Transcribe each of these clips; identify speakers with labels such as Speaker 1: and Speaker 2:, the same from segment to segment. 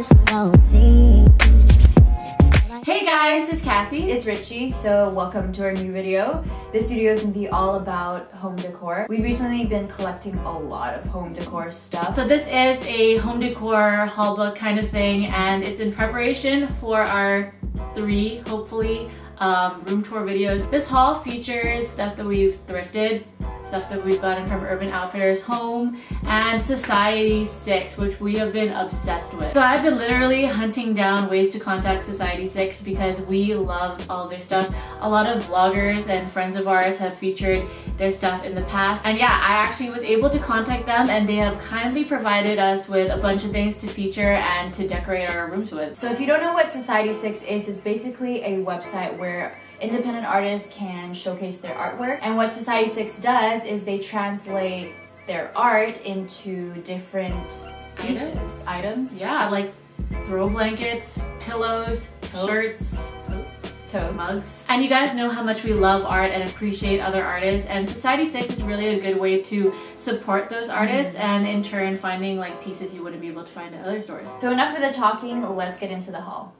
Speaker 1: Hey guys, it's Cassie.
Speaker 2: It's Ricci, so welcome to our new video. This video is going to be all about home decor. We've recently been collecting a lot of home decor stuff.
Speaker 1: So this is a home decor haul book kind of thing and it's in preparation for our three, hopefully, um, room tour videos. This haul features stuff that we've thrifted, stuff that we've gotten from Urban Outfitters Home, and Society 6, which we have been obsessed with. So I've been literally hunting down ways to contact Society 6 because we love all their stuff. A lot of bloggers and friends of ours have featured their stuff in the past. And yeah, I actually was able to contact them and they have kindly provided us with a bunch of things to feature and to decorate our rooms with.
Speaker 2: So if you don't know what Society 6 is, it's basically a website where independent artists can showcase their artwork. And what Society 6 does is they translate their art into different pieces, items. items.
Speaker 1: Yeah, like throw blankets, pillows, totes, shirts, totes, totes, mugs. And you guys know how much we love art and appreciate other artists and Society 6 is really a good way to support those artists mm -hmm. and in turn finding like pieces you wouldn't be able to find at other stores.
Speaker 2: So enough of the talking, let's get into the haul.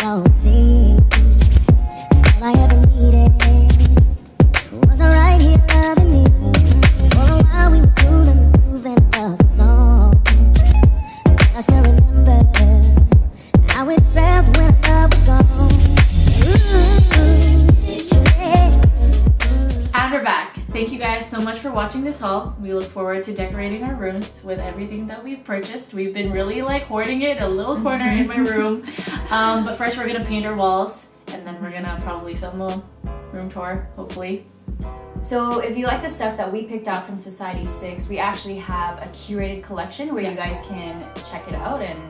Speaker 1: don't see Thank you guys so much for watching this haul. We look forward to decorating our rooms with everything that we've purchased. We've been really like hoarding it a little corner in my room. Um, but first we're gonna paint our walls and then we're gonna probably film a room tour, hopefully.
Speaker 2: So if you like the stuff that we picked out from Society 6, we actually have a curated collection where yeah. you guys can check it out and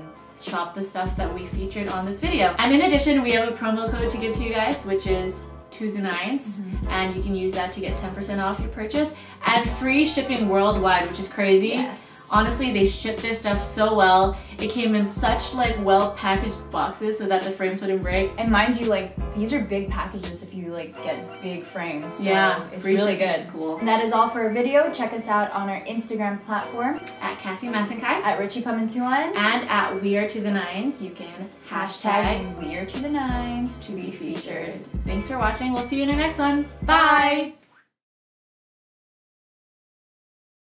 Speaker 1: shop the stuff that we featured on this video. And in addition, we have a promo code to give to you guys, which is twos and 9s mm -hmm. and you can use that to get 10% off your purchase and free shipping worldwide which is crazy yes. Honestly, they shipped their stuff so well. It came in such like well packaged boxes so that the frames wouldn't break.
Speaker 2: And mind you, like these are big packages if you like get big frames. So
Speaker 1: yeah,
Speaker 2: it's really good.
Speaker 1: cool.
Speaker 2: And that is all for our video. Check us out on our Instagram platforms
Speaker 1: at Cassie Masangkay,
Speaker 2: at Ricci Pamintuan,
Speaker 1: and at We Are to the Nines. You can hashtag,
Speaker 2: hashtag We Are to the Nines to be featured.
Speaker 1: Thanks for watching. We'll see you in our next one. Bye.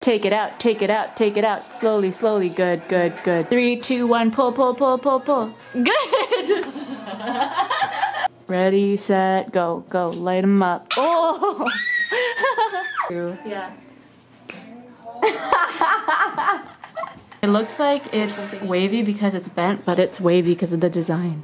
Speaker 1: Take it out, take it out, take it out. Slowly, slowly. Good, good, good. Three, two, one. Pull, pull, pull, pull, pull. Good. Ready, set, go, go. Light them up. Oh. yeah. it looks like it's wavy because it's bent, but it's wavy because of the design.